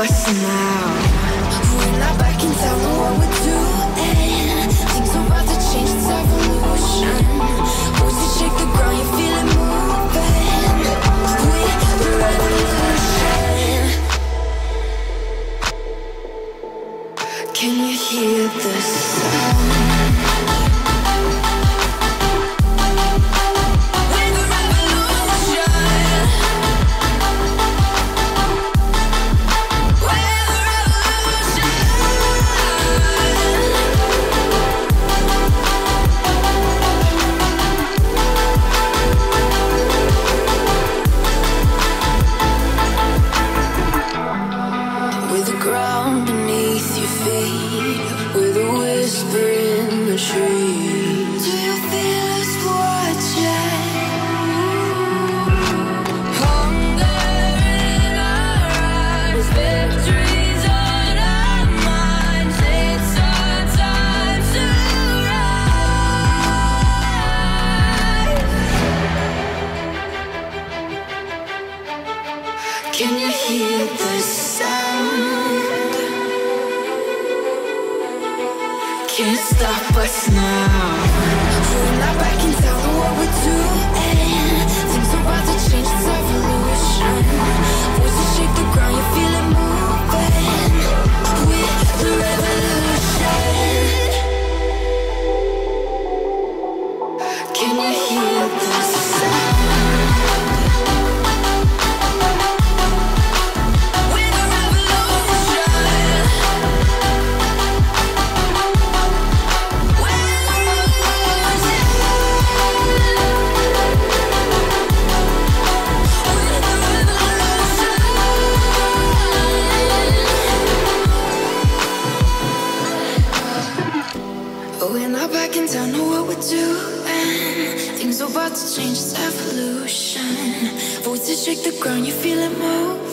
Us now. We're not back in town, know what we're doing. Things are about to change, it's evolution. Voices shake the ground, you feel it moving. We're the revolution. Can you hear the sound? Ground beneath your feet, with a whisper in the trees. Do you feel us watching? Hunger in our eyes, victories on our minds. It's our time to rise. Can you hear the Can't stop us now. In know what we're doing. Things are about to change, it's evolution. Voices shake the ground, you feel it revolution.